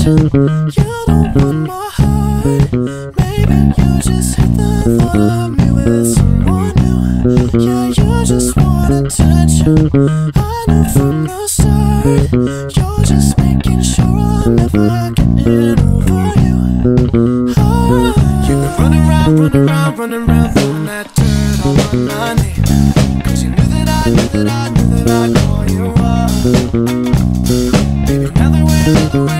attention. You don't want my heart. Maybe you just hate the thought of me with someone new. Yeah, you just want attention. I know from the start. You're just making sure I'm never getting over you. Ah. Oh, you've been running around, running around, running around, throwing that dirt on my name. Cause you knew that I knew that I knew that I'd call you up. Baby, now that we're, now that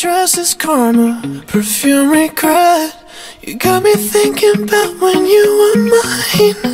dress is karma, perfume regret. You got me thinking about when you were mine.